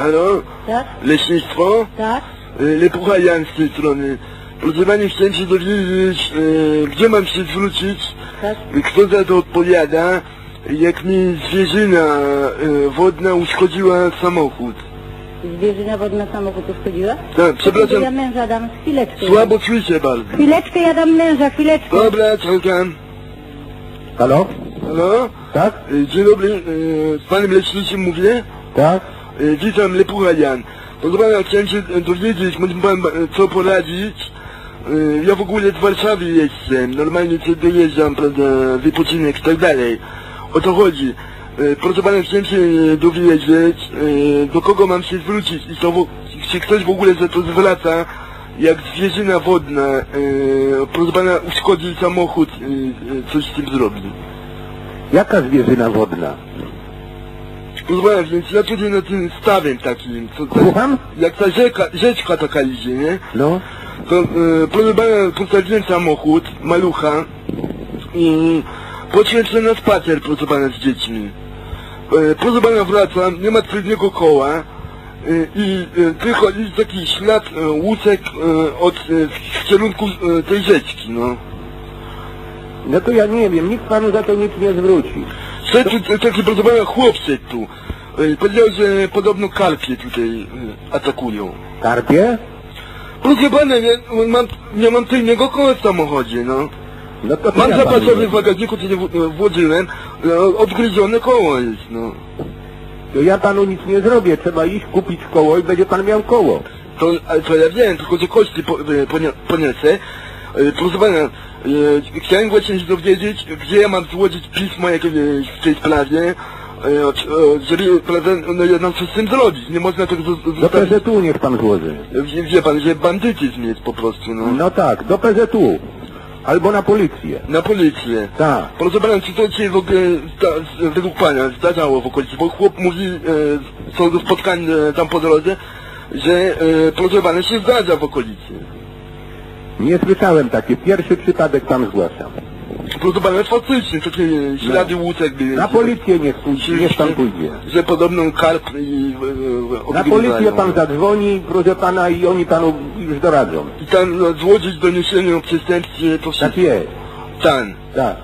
Halo? Tak? Leśnictwo? Tak? Y, Lepucha Jan z tej strony. Proszę Pani, chciałem się dowiedzieć, y, gdzie mam się zwrócić, Tak? kto za to odpowiada, jak mi zwierzyna y, wodna uszkodziła samochód. Zwierzyna wodna samochód uszkodziła? Tak, To Ja przepraszam, męża dam, chwileczkę. słabo słyszę bardzo. Chwileczkę, ja dam męża, chwileczkę. Dobra, czekam. Halo? Halo? Tak? Dzień dobry, z Panem Leśniczym mówię. Tak? Y, Witam, Lepucha Jan. Proszę Pana, chciałem się y, dowiedzieć, może Pan y, co poradzić. Ja w ogóle z Warszawy jestem, normalnie sobie dojeżdżam, prawda, wypoczynek i tak dalej. O to chodzi. Proszę Pana, chciałem się dowiedzieć, do kogo mam się zwrócić i to, czy ktoś w ogóle za to zwraca, jak zwierzyna wodna, proszę Pana, uszkodzi samochód, coś z tym zrobi. Jaka zwierzyna wodna? Pana, więc ja tutaj na tym stawem takim, co, co, Słucham? jak ta rzeka, rzeczka taka idzie, nie? No? To, e, proszę pana, postawiłem samochód, malucha i poszedłem sobie na spacer, proszę pana, z dziećmi. E, proszę pana, wracam, nie ma przedniego koła e, i e, tylko jest taki ślad e, łusek e, od, e, w kierunku e, tej rzeczki, no. No to ja nie wiem, nikt panu za to nic nie zwróci. Szedł tu taki, proszę pana, chłop szedł tu. E, powiedział, że podobno karpie tutaj e, atakują. Karpie? Proszę pana, nie, mam, nie mam tylnego koła w samochodzie, no. No to Mam ja zapasowy w bagażniku, co nie w- włożyłem, e, odgryzione koło jest, no. To ja panu nic nie zrobię, trzeba iść kupić koło i będzie pan miał koło. To, to ja wiem, tylko że koszty po, e, poniosę. E, Proszę pana, e, chciałem właśnie się dowiedzieć, gdzie ja mam złożyć pismo jakieś w tej sprawie, e, e, żeby, prawda, no jednak coś z tym zrobić. Nie można tego Do. PZU niech pan złoży. Wie, wie pan, że bandytyzm jest po prostu, no. No tak, do PZU. Albo na policję. Na policję. Tak. Proszę pana, czy to się w ogóle sta, według pana zdarzało w okolicy? Bo chłop mówi, e, co do spotkań e, tam po drodze, że e, proszę pana się zdarza w okolicy. Nie słyszałem takie. Pierwszy przypadek pan zgłaszam. Proszę pana, faktycznie takie ślady łusek były. Na policję niech, pójdzie, niech pan pójdzie. Że podobno karp i e, e, Na policję pan zadzwoni, proszę pana, i oni panu już doradzą. I tam no, złożyć doniesienie o przestępstwie, to Tak wszystko. jest. Tam. Tak.